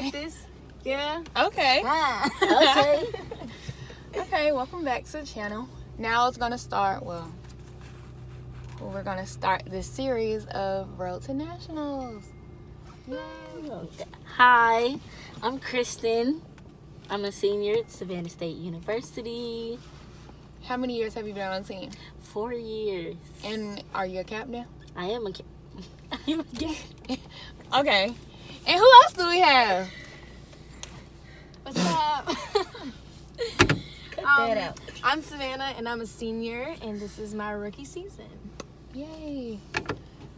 practice. Yeah. Okay. Ah. Okay. Okay, welcome back to the channel. Now it's gonna start, well, we're gonna start this series of Road to Nationals. Yay. Hi, I'm Kristen. I'm a senior at Savannah State University. How many years have you been on the team? Four years. And are you a captain? I am a. ca- I am a captain. Okay. And who else do we have? What's up? Cut Um, that out. I'm Savannah and I'm a senior and this is my rookie season. Yay.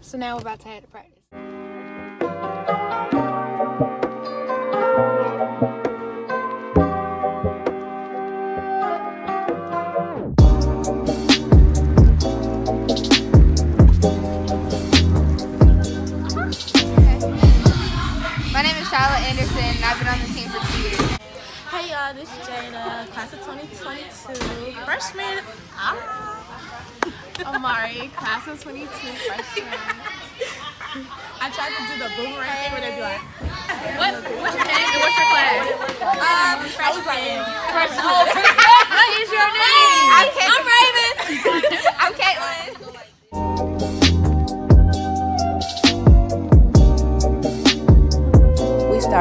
So now we're about to head to practice. Name is Charlotte Anderson, and I've been on the team for two years. Hey y'all, this is Jada, class of 2022, freshman. Ah. Amari, class of 22, freshman. I tried to do the boomerang thing where they be like, what, what's your name and what's your class? Um, freshman. freshman. What is your name? I'm, I'm Raven. I'm Caitlin.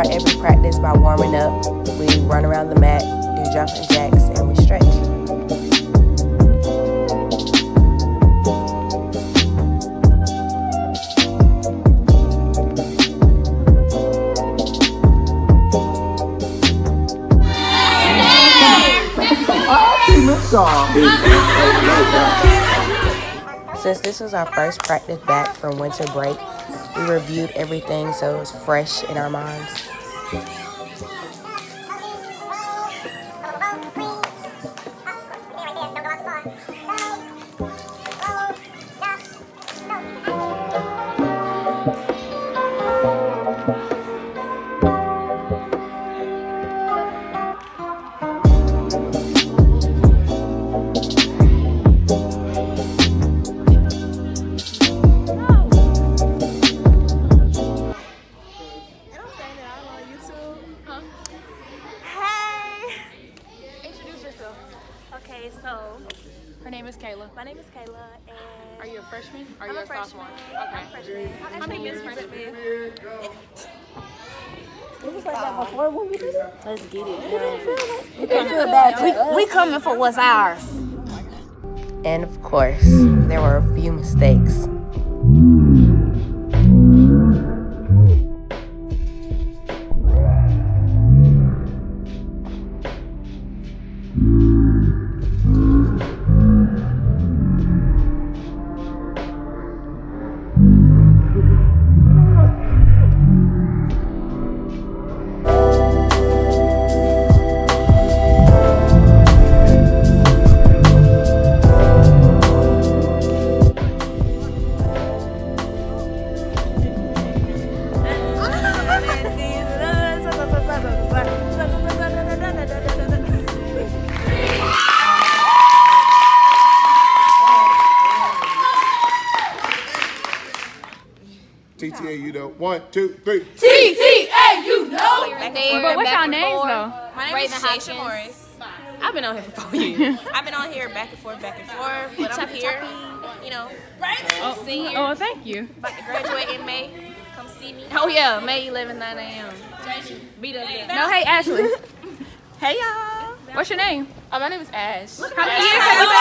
Start every practice by warming up. We run around the mat, do jumping jacks, and we stretch. Since this was our first practice back from winter break, we reviewed everything so it was fresh in our minds. Or are I'm you a a freshman. sophomore? I'm a Okay. freshman. How many years freshman? Let's get it. We coming for what's ours. And of course, there were a few mistakes. TTA, you know. One, two, three. But what's your names though? My name is Shaisha Morris. I've been on here for four years. I've been on here back and forth, back and forth, but I'm here, you know, senior, Oh, oh thank you. about to graduate in May. Come see me. Oh yeah, May 11, 9 a.m. Beat up. No, hey Ashley. Hey y'all. What's your name? Oh, my name is Ash. How many years have you been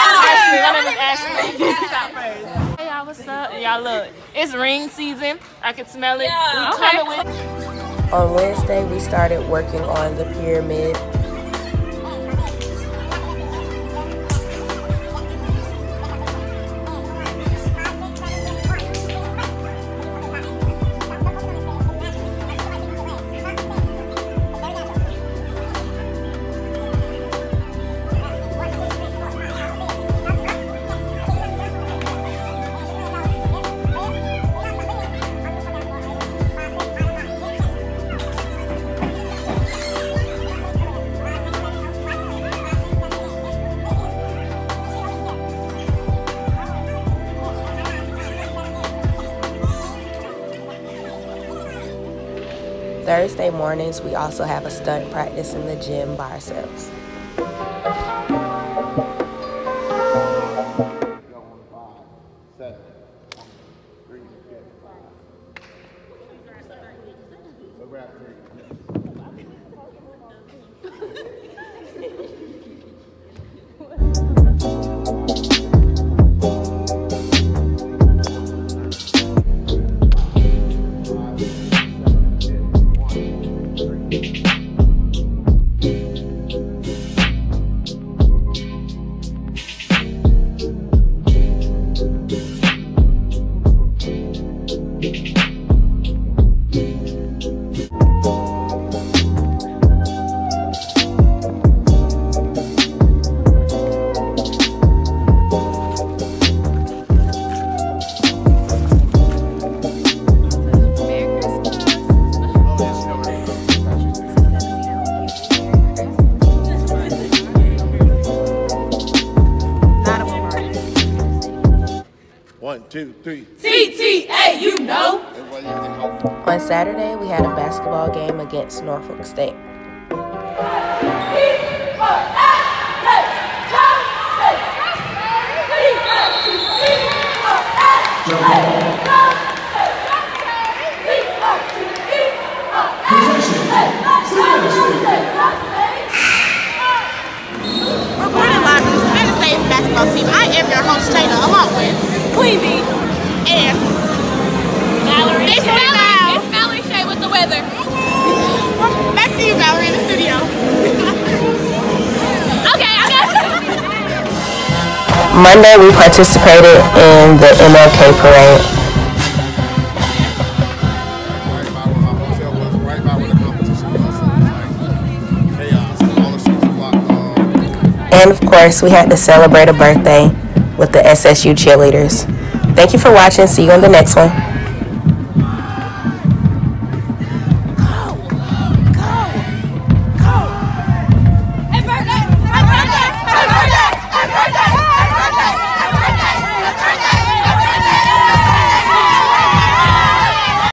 it's ring season. I can smell it. We coming with On Wednesday, we started working on the pyramid. Thursday mornings, we also have a stunt practice in the gym by ourselves. Two, three. TTA, you know. On Saturday, we had a basketball game against Norfolk State. Reporting live from the Savannah State basketball team. I am your host, Jada, along with Queen Bee and Valerie. It's Valerie. It's Valerie Shea with the weather. Back to you, Valerie, in the studio. okay, I got Monday, we participated in the MLK parade. And of course, we had to celebrate a birthday with the SSU cheerleaders. Thank you for watching. See you on the next one.